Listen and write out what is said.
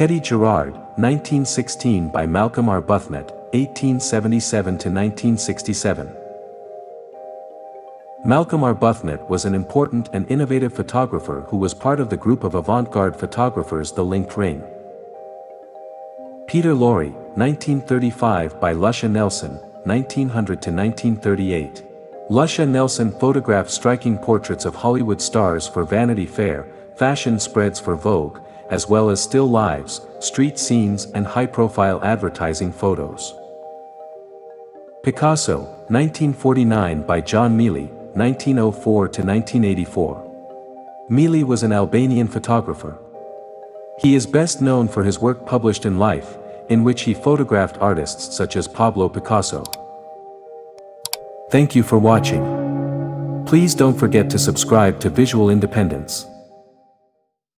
Teddie Gerard, 1916 by Malcolm Arbuthnot, 1877 to 1967. Malcolm Arbuthnot was an important and innovative photographer who was part of the group of avant-garde photographers The Linked Ring. Peter Lorre, 1935 by Lusha Nelson, 1900 to 1938. Lusha Nelson photographed striking portraits of Hollywood stars for Vanity Fair, fashion spreads for Vogue, as well as still lives, street scenes and high-profile advertising photos. Picasso, 1949 by Gjon Mili, 1904-1984. Mili was an Albanian photographer. He is best known for his work published in Life, in which he photographed artists such as Pablo Picasso. Thank you for watching. Please don't forget to subscribe to Visual Independence.